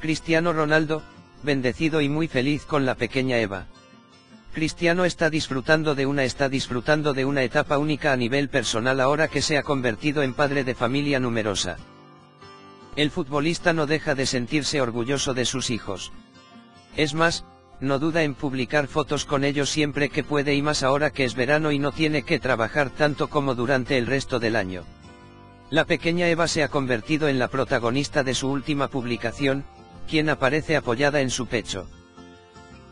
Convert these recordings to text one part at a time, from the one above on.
Cristiano Ronaldo, bendecido y muy feliz con la pequeña Eva. Cristiano está disfrutando de una está disfrutando de una etapa única a nivel personal ahora que se ha convertido en padre de familia numerosa. El futbolista no deja de sentirse orgulloso de sus hijos. Es más, no duda en publicar fotos con ellos siempre que puede y más ahora que es verano y no tiene que trabajar tanto como durante el resto del año. La pequeña Eva se ha convertido en la protagonista de su última publicación, quien aparece apoyada en su pecho.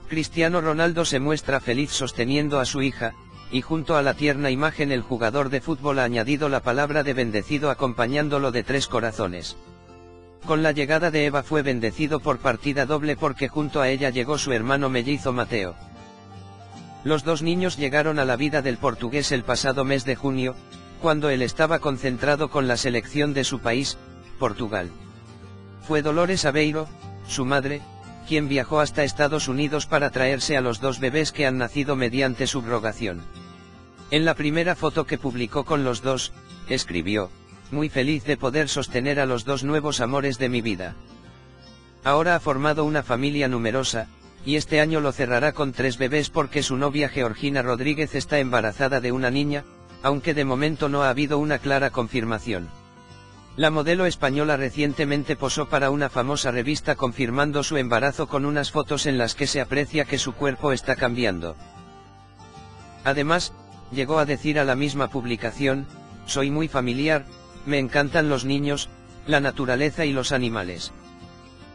Cristiano Ronaldo se muestra feliz sosteniendo a su hija, y junto a la tierna imagen el jugador de fútbol ha añadido la palabra de bendecido acompañándolo de tres corazones. Con la llegada de Eva fue bendecido por partida doble porque junto a ella llegó su hermano mellizo Mateo. Los dos niños llegaron a la vida del portugués el pasado mes de junio, cuando él estaba concentrado con la selección de su país, Portugal. Fue Dolores Aveiro, su madre, quien viajó hasta Estados Unidos para traerse a los dos bebés que han nacido mediante subrogación. En la primera foto que publicó con los dos, escribió, muy feliz de poder sostener a los dos nuevos amores de mi vida. Ahora ha formado una familia numerosa, y este año lo cerrará con tres bebés porque su novia Georgina Rodríguez está embarazada de una niña, aunque de momento no ha habido una clara confirmación. La modelo española recientemente posó para una famosa revista confirmando su embarazo con unas fotos en las que se aprecia que su cuerpo está cambiando. Además, llegó a decir a la misma publicación, soy muy familiar, me encantan los niños, la naturaleza y los animales.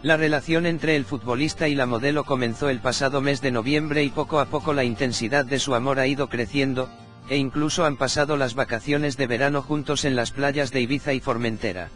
La relación entre el futbolista y la modelo comenzó el pasado mes de noviembre y poco a poco la intensidad de su amor ha ido creciendo, e incluso han pasado las vacaciones de verano juntos en las playas de Ibiza y Formentera.